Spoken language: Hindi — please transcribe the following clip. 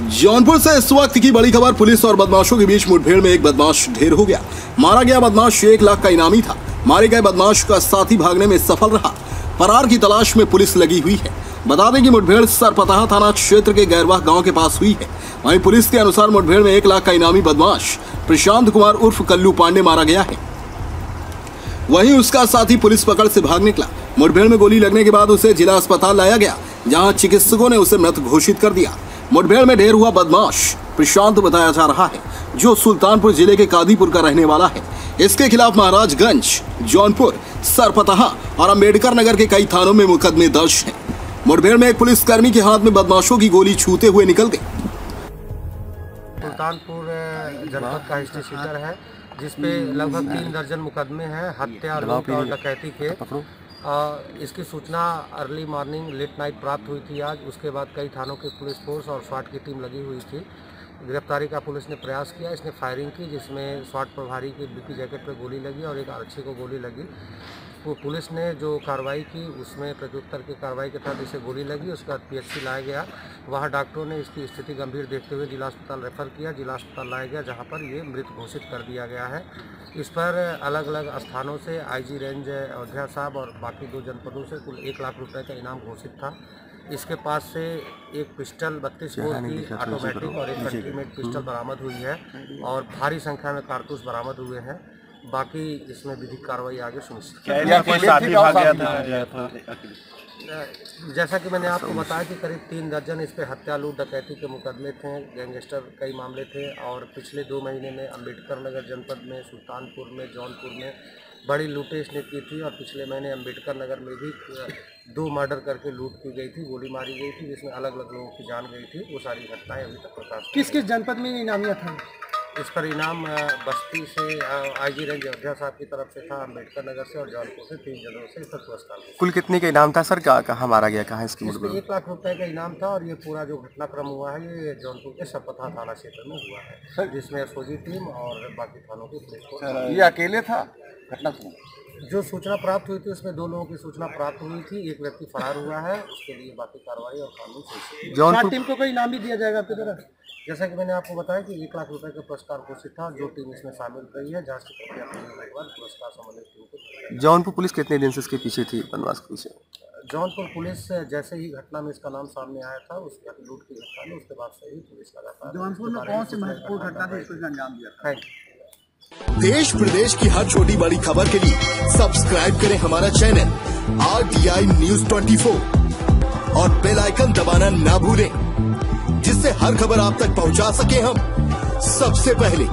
जौनपुर से इस वक्त की बड़ी खबर, पुलिस और बदमाशों के बीच मुठभेड़ में एक बदमाश ढेर हो गया। मारा गया बदमाश एक लाख का इनामी था। मारे गए बदमाश का साथी भागने में सफल रहा। फरार की तलाश में पुलिस लगी हुई है। बता दें कि मुठभेड़ सरपतहा थाना क्षेत्र के गैरवाह गाँव के पास हुई है। वहीं पुलिस के अनुसार मुठभेड़ में एक लाख का इनामी बदमाश प्रशांत कुमार उर्फ़ कल्लू पांडे मारा गया है। वहीं उसका साथी पुलिस पकड़ से भाग निकला। मुठभेड़ में गोली लगने के बाद उसे जिला अस्पताल लाया गया, जहाँ चिकित्सकों ने उसे मृत घोषित कर दिया। मुठभेड़ में ढेर हुआ बदमाश प्रशांत बताया जा रहा है जो सुल्तानपुर ज़िले के कादीपुर का रहने वाला है। इसके खिलाफ महाराजगंज जौनपुर सरपतहा और अंबेडकर नगर के कई थानों में मुकदमे दर्ज हैं। मुठभेड़ में एक पुलिसकर्मी के हाथ में बदमाशों की गोली छूते हुए निकल गई। सुल्तानपुर जनपद का हिस्ट्री सीटर है जिसपे लगभग तीन दर्जन मुकदमे हैं हत्या लूट और डकैती के। इसकी सूचना अर्ली मॉर्निंग लेट नाइट प्राप्त हुई थी आज। उसके बाद कई थानों की पुलिस फोर्स और स्वाट की टीम लगी हुई थी। गिरफ्तारी का पुलिस ने प्रयास किया। इसने फायरिंग की, जिसमें स्वाट प्रभारी की बिकी जैकेट पर गोली लगी और एक आरक्षी को गोली लगी। वो पुलिस ने जो कार्रवाई की उसमें प्रत्युत्तर की कार्रवाई के तहत इसे गोली लगी उसके बाद पीएचसी लाया गया। वहाँ डॉक्टरों ने इसकी स्थिति गंभीर देखते हुए जिला अस्पताल रेफर किया जिला अस्पताल लाया गया जहाँ पर ये मृत घोषित कर दिया गया है। इस पर अलग अलग स्थानों से आईजी रेंज अयोध्या साहब और बाकी दो जनपदों से कुल एक लाख रुपये का इनाम घोषित था। इसके पास से एक पिस्टल बत्तीस बोर की ऑटोमेटिक और एक कंट्रीमेट पिस्टल बरामद हुई है और भारी संख्या में कारतूस बरामद हुए हैं। बाकी इसमें विधिक कार्रवाई आगे सुनिश्चित या कोई साथी भाग गया था? जैसा कि मैंने आपको बताया कि करीब तीन दर्जन इस पे हत्या लूट डकैती के मुकदमे थे गैंगस्टर कई मामले थे और पिछले दो महीने में अंबेडकर नगर जनपद में सुल्तानपुर में जौनपुर में बड़ी लूटें इसने की थी और पिछले महीने अंबेडकर नगर में भी दो मर्डर करके लूट की गई थी गोली मारी गई थी जिसमें अलग अलग लोगों की जान गई थी। वो सारी घटनाएँ अभी तक प्रकाश किस किस जनपद में इनामिया था? इस पर इनाम बस्ती से आई जी रेंज अयोध्या साहब की तरफ़ से था अंबेडकर नगर से और जौनपुर से तीन जगहों से इस पर पुरस्कार कुल कितने का इनाम था सर? क्या कहाँ मारा गया? कहाँ इसकी इसमें एक लाख रुपए का इनाम था और ये पूरा जो घटनाक्रम हुआ है ये जौनपुर के सपथा थाना क्षेत्र में हुआ है। जिसमें एसओजी टीम और बाकी थानों की पुलिस ये अकेले था? घटना जो सूचना प्राप्त हुई थी उसमें दो लोगों की सूचना प्राप्त हुई थी। एक व्यक्ति फरार हुआ है उसके लिए बाकी कार्रवाई और कानून जौनपुर टीम को कोई इनाम भी दिया जाएगा आपकी तरफ़ जैसा कि मैंने आपको बताया कि एक लाख रुपए का पुरस्कार घोषित था जो टीम इसमें शामिल रही है। जाँच की प्रक्रिया पूरी के बाद पुरस्कार संबंधित टीम को जौनपुर पुलिस कितने दिन से इसके पीछे थी बनवास के पीछे? जौनपुर पुलिस जैसे ही घटना में इसका नाम सामने आया था उस लूट की घटना में उसके बाद से ही पुलिस लगातार जौनपुर में कौन सी महत्वपूर्ण घटना थी इसको अंजाम दिया थैंक यू। देश प्रदेश की हर छोटी बड़ी खबर के लिए सब्सक्राइब करें हमारा channel R T I news twenty four और बेल आइकन दबाना ना भूलें, जिससे हर खबर आप तक पहुँचा सके हम। सबसे पहले